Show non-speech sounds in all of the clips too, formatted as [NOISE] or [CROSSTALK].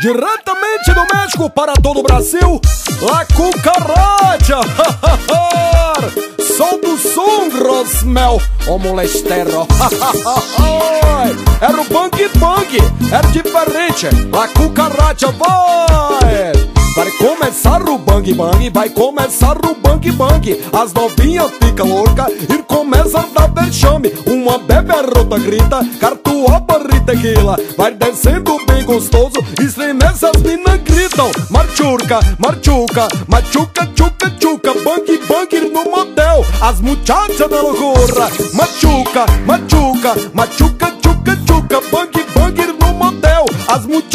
Diretamente do México para todo o Brasil, La Cucaracha! [LAUGHS] Sou do som, Rosmel, o molestero! [LAUGHS] Era o bang bang, era diferente, La Cucaracha, vai! Vai começar o bang bang, vai começar o bang bang. As novinhas ficam louca e começa a dar vexame. Uma bebe rota grita, cartuapa e tequila. Vai descendo bem gostoso, estremece as minas gritam. Marchurca, marchuca, machuca, chuca, chuca. Bang bang no motel, as muchachas da loucura. Machuca, machuca, machuca, chuca, chuca. Bang bang no motel, as muchachas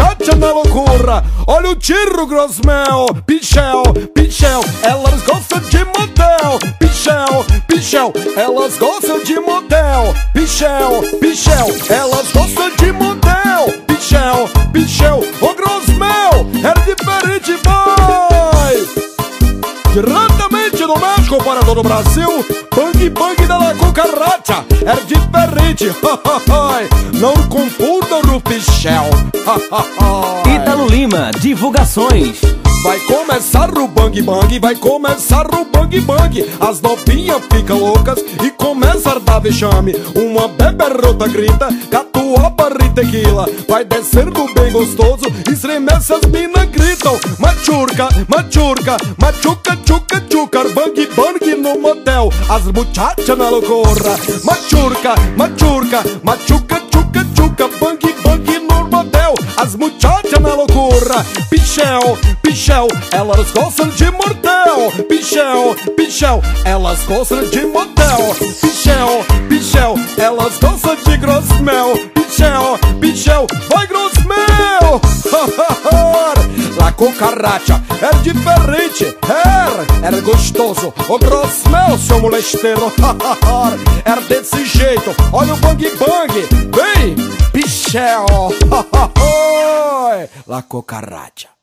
Olha o tiro, Grosmel, Pichel, Pichel, elas gostam de motel. Pichel, Pichel, elas gostam de motel. Pichel, Pichel, elas gostam de motel. Pichel, Pichel, o Grosmel, é diferente, vai! Diretamente do México para todo o Brasil, Bang Bang da La Cucaracha é diferente, [LAUGHS] não confunda o Pichel. Ítalo Lima, divulgações. Vai começar o bang bang, vai começar o bang bang. As novinhas ficam loucas e começa a dar vexame. Uma beberrota grita, catuaba e tequila. Vai descendo bem gostoso, estremece as minas gritam. Machurca, machurca, machuca, chuca, chuca. Bang bang no motel, as muchachas na loucura. Machurca, machurca, machuca, chuca, chuca. Bang bang no motel, as muchachas na loucura. Pichel, pichel, elas gostam de mortel. Pichel, pichel, elas gostam de motel. Pichel, pichel, elas gostam de grosmel. Pichel, pichel, vai grosmel. La cucaracha é diferente, é, é gostoso. O grosmel, seu molesteiro, é desse jeito. Olha o bang bang, vem, pichel. La cucaracha.